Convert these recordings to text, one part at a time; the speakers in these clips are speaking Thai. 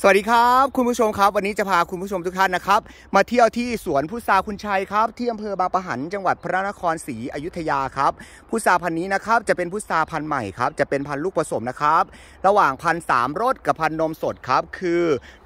สวัสดีครับคุณผู้ชมครับวันนี้จะพาคุณผู้ชมทุกท่านนะครับ มาเที่ยวที่สวนพุทราคุณชัยครับที่อำเภอบางปะหันจังหวัดพระนครศรีอยุธยาครับพุทราพันธุ์นี้นะครับจะเป็นพุทราพันธุ์ใหม่ครับจะเป็นพันธุ์ลูกผสมนะครับ ระหว่างพันสามรสกับพันนมสดครับคือ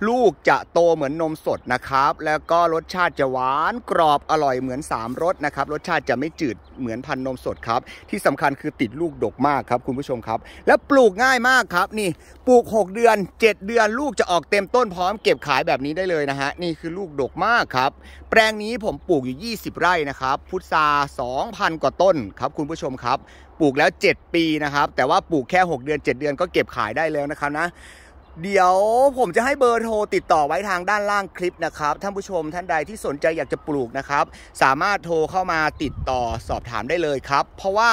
ลูกจะโตเหมือนนมสดนะครับ แล้วก็รสชาติจะหวานกรอบอร่อยเหมือนสามรสนะครับรสชาติจะไม่จืดเหมือนพันนมสดครับที่สำคัญคือติดลูกดกมากครับคุณผู้ชมครับ และปลูกง่ายมากครับนี่ปลูก 6 เดือน 7 เดือนลูกจะออกเต็มต้นพร้อมเก็บขายแบบนี้ได้เลยนะฮะ นี่คือลูกดกมากครับ แปลงนี้ผมปลูกอยู่ 20 ไร่นะครับ พุทรา2,000 กว่าต้นครับคุณผู้ชมครับ ปลูกแล้ว 7 ปีนะครับ แต่ว่าปลูกแค่ 6 เดือน 7 เดือนก็เก็บขายได้แล้วนะครับนะ เดี๋ยวผมจะให้เบอร์โทรติดต่อไว้ทางด้านล่างคลิปนะครับท่านผู้ชมท่านใดที่สนใจอยากจะปลูกนะครับ สามารถโทรเข้ามาติดต่อสอบถามได้เลยครับ เพราะว่า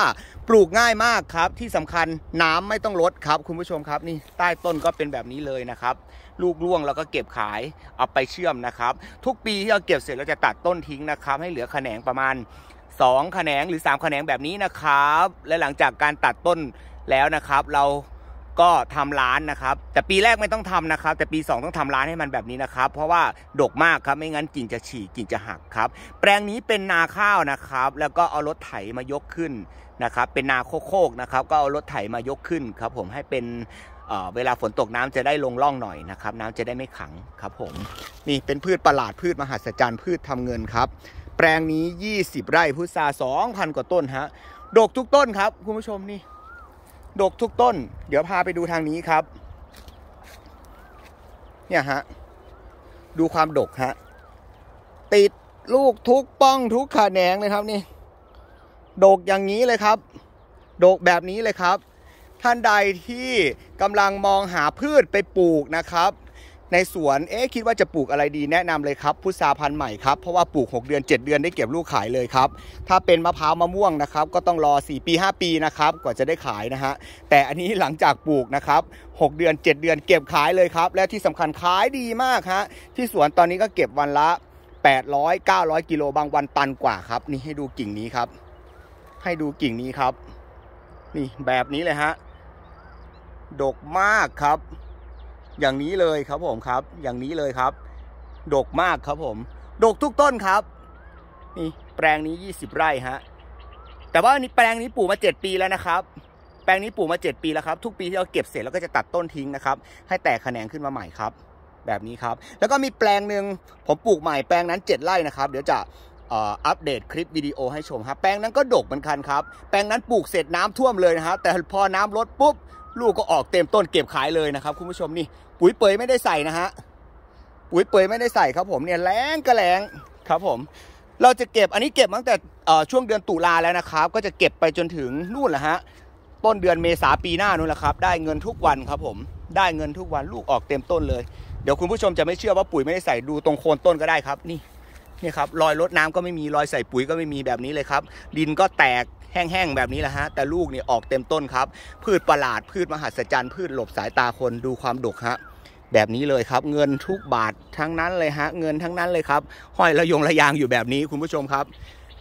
ปลูกง่ายมากครับ ที่สำคัญน้ำไม่ต้องลดครับ คุณผู้ชมครับนี่ใต้ต้นก็เป็นแบบนี้เลยนะครับ ลูกร่วงแล้วก็เก็บขายเอาไปเชื่อมนะครับ ทุกปีที่เราเก็บเสร็จเราจะตัดต้นทิ้งนะครับ ให้เหลือแขนงประมาณ2แขนงหรือ3แขนงแบบนี้นะครับ และหลังจากการตัดต้นแล้วนะครับ เรา ก็ทำร้านนะครับ แต่ปีแรกไม่ต้องทำนะครับ แต่ปี 2 ต้องทำร้านให้มันแบบนี้นะครับ เพราะว่าดกมากครับไม่งั้นกิ่งจะฉีกกิ่งจะหักครับ แปลงนี้เป็นนาข้าวนะครับ แล้วก็เอารถไถมายกขึ้นนะครับ เป็นนาโคกนะครับ ก็เอารถไถมายกขึ้นครับผมให้เป็นเเวลาฝนตกน้ำจะได้ลงร่องหน่อยนะครับ น้ำจะได้ไม่ขังครับผมนี่เป็นพืชประหลาดพืชมหัศจรรย์พืชทำเงินครับ แปลงนี้ 20 ไร่พุทรา2,000 กว่าต้นฮะดกทุกต้นครับคุณผู้ชมนี่ ดกทุกต้น เดี๋ยวพาไปดูทางนี้ครับ เนี่ยฮะ ดูความดกฮะ ติดลูกทุกป้องทุกขาแหนงเลยครับนี่ดกอย่างนี้เลยครับ ดกแบบนี้เลยครับ ท่านใดที่กำลังมองหาพืชไปปลูกนะครับ ในสวนเอ๊ะคิดว่าจะปลูกอะไรดีแนะนำเลยครับพุทราพันธุ์ใหม่ครับเพราะว่าปลูก 6 เดือน 7 เดือนได้เก็บลูกขายเลยครับถ้าเป็นมะพร้าวมะม่วงนะครับก็ต้องรอ 4 ปี 5 ปีนะครับกว่าจะได้ขายนะฮะแต่อันนี้หลังจากปลูกนะครับ6เดือน 7 เดือนเก็บขายเลยครับและที่สำคัญขายดีมากฮะที่สวนตอนนี้ก็เก็บวันละ 800 900 กิโลบางวันตันกว่าครับนี่ให้ดูกิ่งนี้ครับ ให้ดูกิ่งนี้ครับ นี่แบบนี้เลยฮะดกมากครับ อย่างนี้เลยครับผมครับ อย่างนี้เลยครับ ดกมากครับผม ดกทุกต้นครับ นี่แปลงนี้ยี่สิบไร่ฮะ แต่ว่านี่แปลงนี้ปลูกมาเจ็ดปีแล้วนะครับ แปลงนี้ปลูกมาเจ็ดปีแล้วครับ ทุกปีที่เราเก็บเสร็จเราก็จะตัดต้นทิ้งนะครับ ให้แตกแขนงขึ้นมาใหม่ครับ แบบนี้ครับ แล้วก็มีแปลงหนึ่งผมปลูกใหม่แปลงนั้นเจ็ดไร่นะครับ เดี๋ยวจะอัปเดตคลิปวิดีโอให้ชมครับ แปลงนั้นก็ดกเหมือนกันครับ แปลงนั้นปลูกเสร็จน้ำท่วมเลยนะครับ แต่พอน้ำลดปุ๊บ ลูกก็ออกเต็มต้นเก็บขายเลยนะครับ คุณผู้ชมนี่ ปุ๋ยเปยไม่ได้ใส่นะฮะปุ๋ยเปยไม่ได้ใส่ครับผมเนี่ยแรงก็แรงครับผม เราจะเก็บอันนี้เก็บตั้งแต่ช่วงเดือนตุลาแล้วนะครับ ก็จะเก็บไปจนถึงนู่นแหละฮะต้นเดือนเมษาปีหน้านู่นแหละครับ ได้เงินทุกวันครับผมได้เงินทุกวันลูกออกเต็มต้นเลยเดี๋ยวคุณผู้ชมจะไม่เชื่อว่าปุ๋ยไม่ได้ใส่ดูตรงโคนต้นก็ได้ครับนี่นี่ครับรอยรดน้ำก็ไม่มีรอยใส่ปุ๋ยก็ไม่มีแบบนี้เลยครับ ดินก็แตก แห้งๆแบบนี้แหละฮะ แต่ลูกเนี่ยออกเต็มต้นครับ พืชประหลาดพืชมหัศจรรย์พืชหลบสายตาคนดูความดกฮะแบบนี้เลยครับ เงินทุกบาททั้งนั้นเลยฮะ เงินทั้งนั้นเลยครับ ห้อยระยงระยางอยู่แบบนี้คุณผู้ชมครับ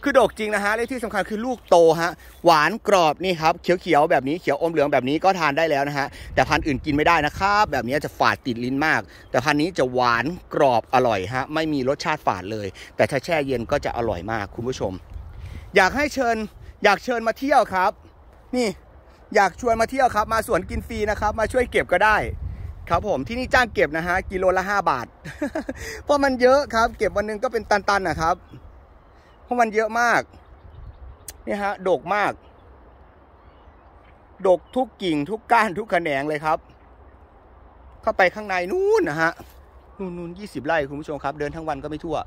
คือดกจริงนะฮะและที่สำคัญคือลูกโตฮะ หวานกรอบนี่ครับเขียวๆแบบนี้เขียวอมเหลืองแบบนี้ก็ทานได้แล้วนะฮะ แต่พันธุ์อื่นกินไม่ได้นะครับ แบบนี้จะฝาดติดลิ้นมาก แต่พันธุ์นี้จะหวานกรอบอร่อยฮะ ไม่มีรสชาติฝาดเลย แต่ถ้าแช่เย็นก็จะอร่อยมากคุณผู้ชม อยากให้เชิญ อยากเชิญมาเที่ยวครับ นี่อยากชวนมาเที่ยวครับ มาสวนกินฟรีนะครับ มาช่วยเก็บก็ได้ ครับผมที่นี่จ้างเก็บนะฮะกิโลละห้าบาท เพราะมันเยอะครับ เก็บวันนึงก็เป็นตันๆนะครับ เพราะมันเยอะมากนี่ฮะดกมาก ดกทุกกิ่งทุกก้านทุกแขนงเลยครับ เข้าไปข้างในนู่นนะฮะนู่นนู่นยี่สิบไร่คุณผู้ชมครับ เดินทั้งวันก็ไม่ทั่ว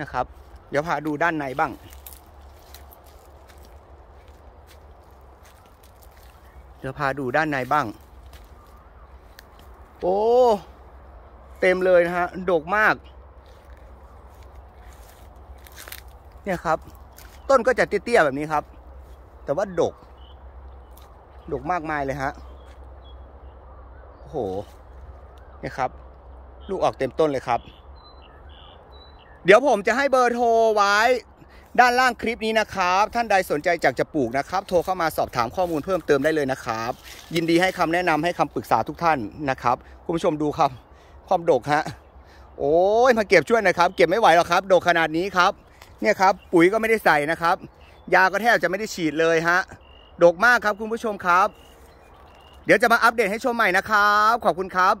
นะครับ เดี๋ยวพาดูด้านในบ้าง ดี๋ยวพาดูด้านในบ้าง โอ้ เต็มเลยนะฮะ ดกมาก เนี่ยครับ ต้นก็จะเตี้ยๆแบบนี้ครับ แต่ว่าดก ดกมากมายเลยฮะ โอ้โห เนี่ยครับ ลูกออกเต็มต้นเลยครับ เดี๋ยวผมจะให้เบอร์โทรไว้ ด้านล่างคลิปนี้นะครับ ท่านใดสนใจอยากจะปลูกนะครับ โทรเข้ามาสอบถามข้อมูลเพิ่มเติมได้เลยนะครับ ยินดีให้คำแนะนำให้คำปรึกษาทุกท่านนะครับ คุณผู้ชมดูครับ ความดกฮะ โอ้ยมาเก็บช่วยนะครับ เก็บไม่ไหวหรอกครับ ดกขนาดนี้ครับ เนี่ยครับ ปุ๋ยก็ไม่ได้ใส่นะครับ ยาก็แทบจะไม่ได้ฉีดเลยฮะ ดกมากครับคุณผู้ชมครับ เดี๋ยวจะมาอัปเดตให้ชมใหม่นะครับ ขอบคุณครับ